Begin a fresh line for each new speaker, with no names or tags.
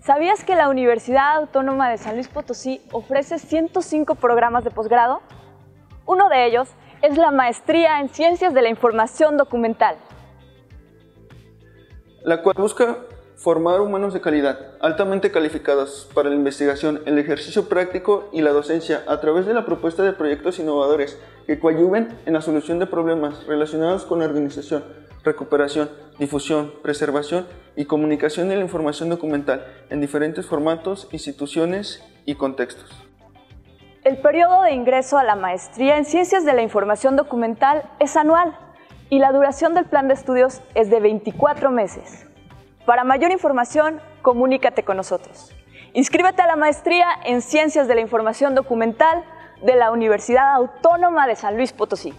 ¿Sabías que la Universidad Autónoma de San Luis Potosí ofrece 105 programas de posgrado? Uno de ellos es la maestría en Ciencias de la Información Documental.
La cual busca formar humanos de calidad, altamente calificados para la investigación, el ejercicio práctico y la docencia a través de la propuesta de proyectos innovadores que coadyuven en la solución de problemas relacionados con la organización, recuperación, difusión, preservación y comunicación de la información documental en diferentes formatos, instituciones y contextos.
El periodo de ingreso a la maestría en Ciencias de la Información Documental es anual y la duración del plan de estudios es de 24 meses. Para mayor información, comunícate con nosotros. Inscríbete a la maestría en Ciencias de la Información Documental de la Universidad Autónoma de San Luis Potosí.